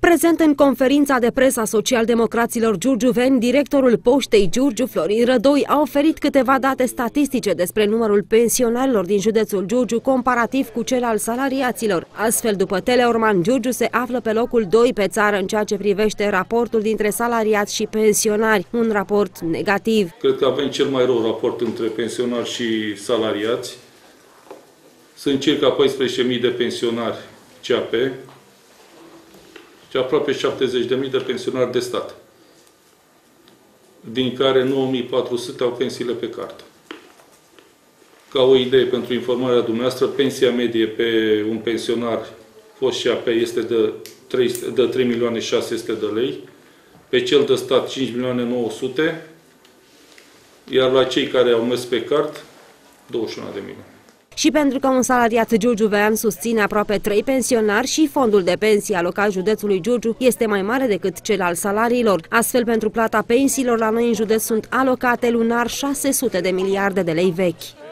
Prezent în conferința de presă a socialdemocraților Giurgiuveni, directorul poștei Giurgiu, Florin Rădoi, a oferit câteva date statistice despre numărul pensionarilor din județul Giurgiu comparativ cu cel al salariaților. Astfel, după Teleorman, Giurgiu se află pe locul 2 pe țară în ceea ce privește raportul dintre salariați și pensionari, un raport negativ. Cred că avem cel mai rău raport între pensionari și salariați. Sunt circa 14.000 de pensionari CAP, și aproape 70.000 de pensionari de stat, din care 9.400 au pensiile pe carte. Ca o idee pentru informarea dumneavoastră, pensia medie pe un pensionar fost și AP este de 3, de 3 milioane 600 de lei, pe cel de stat 5 milioane 900, iar la cei care au mers pe cart, 21 de milioane și pentru că un salariat giurgiuvean susține aproape trei pensionari și fondul de pensii alocat județului Giurgiu este mai mare decât cel al salariilor. Astfel, pentru plata pensiilor la noi în județ sunt alocate lunar 600 de miliarde de lei vechi.